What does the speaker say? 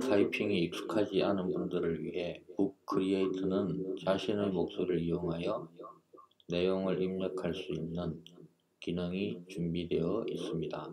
타이핑이 익숙하지 않은 분들을 위해 북 크리에이터는 자신의 목소리를 이용하여 내용을 입력할 수 있는 기능이 준비되어 있습니다.